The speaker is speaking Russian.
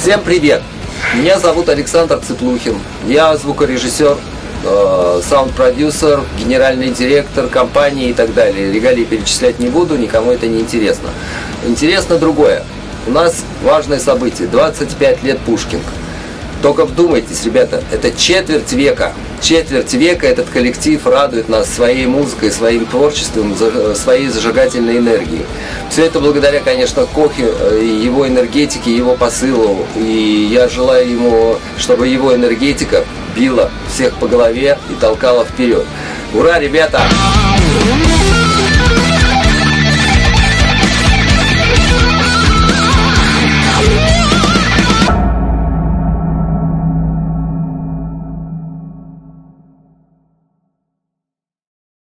Всем привет! Меня зовут Александр Цыплухин. Я звукорежиссер, э, саунд-продюсер, генеральный директор компании и так далее. Регалии перечислять не буду, никому это не интересно. Интересно другое. У нас важное событие. 25 лет Пушкин. Только вдумайтесь, ребята, это четверть века. Четверть века этот коллектив радует нас своей музыкой, своим творчеством, своей зажигательной энергией. Все это благодаря, конечно, Кохе, э, его энергетике, его посылу. И я желаю ему, чтобы его энергетика била всех по голове и толкала вперед. Ура, ребята!